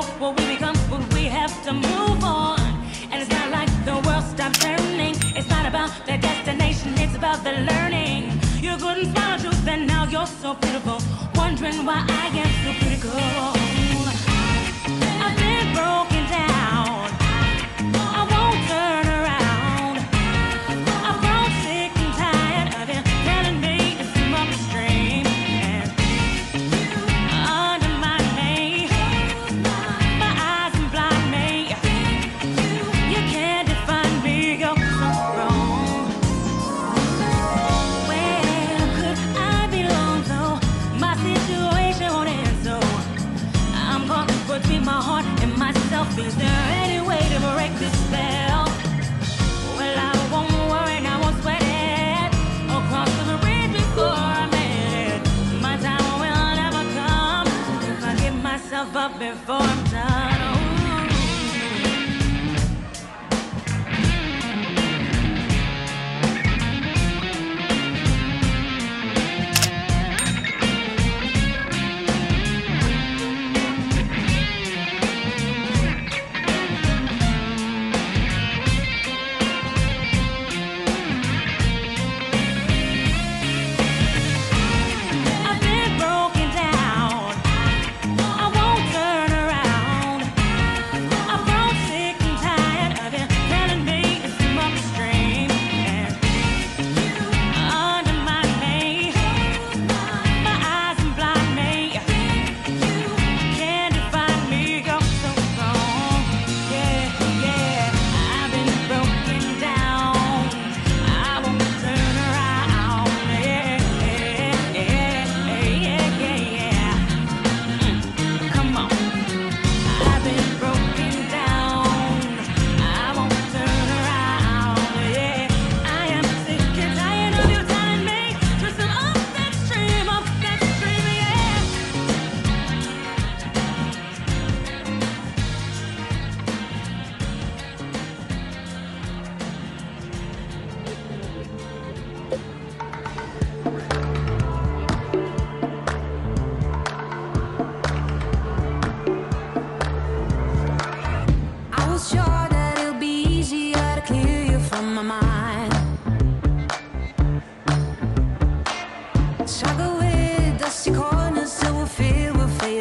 know what we become, when we have to move on. And it's not like the world stops turning. It's not about the destination, it's about the learning. You couldn't smile truth, and now you're so beautiful. Wondering why I am so critical. I've been broken down.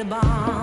a bomb.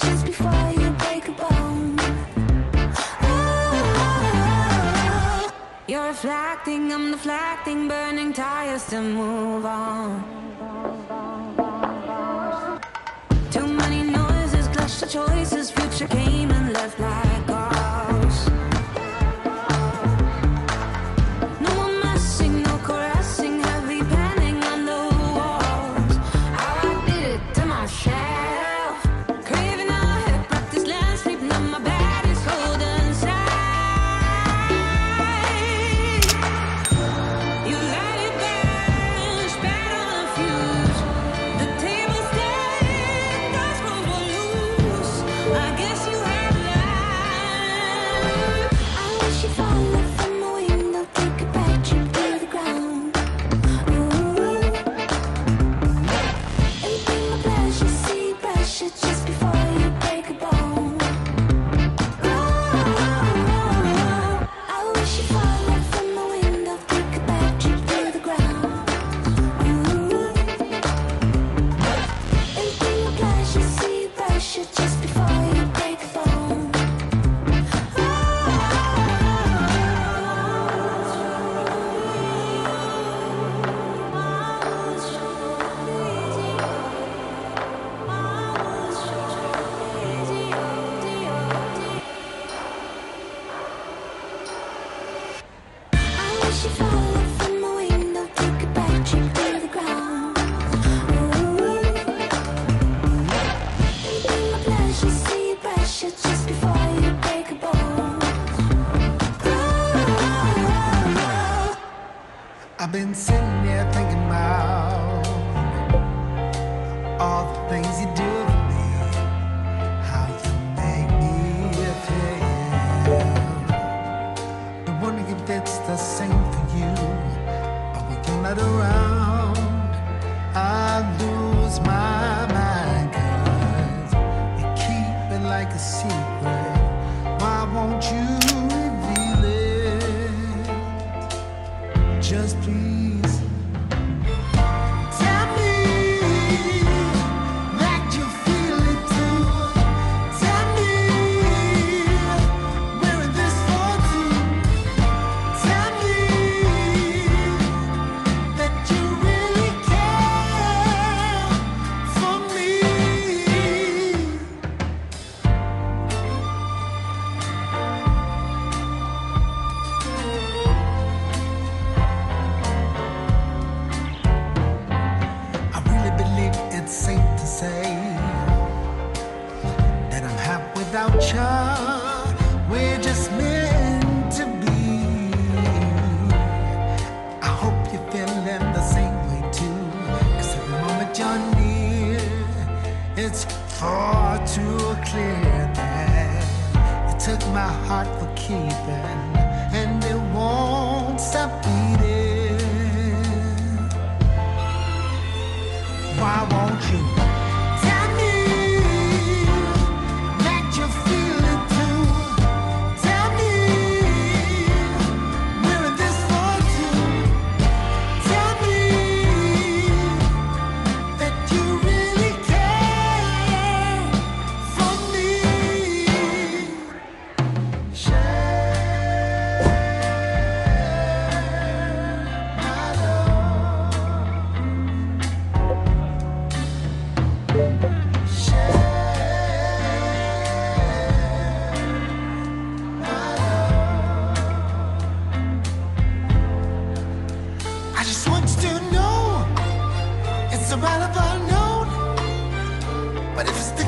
just before you break a bone. Oh, you're reflecting, I'm deflecting, burning tires to move on. Too many noises, clash choices, future game. I've been sitting it's far too clear now. You took my heart for keeping, and it won't stop beating. Why won't you? just want you to know it's a matter of unknown, but if it's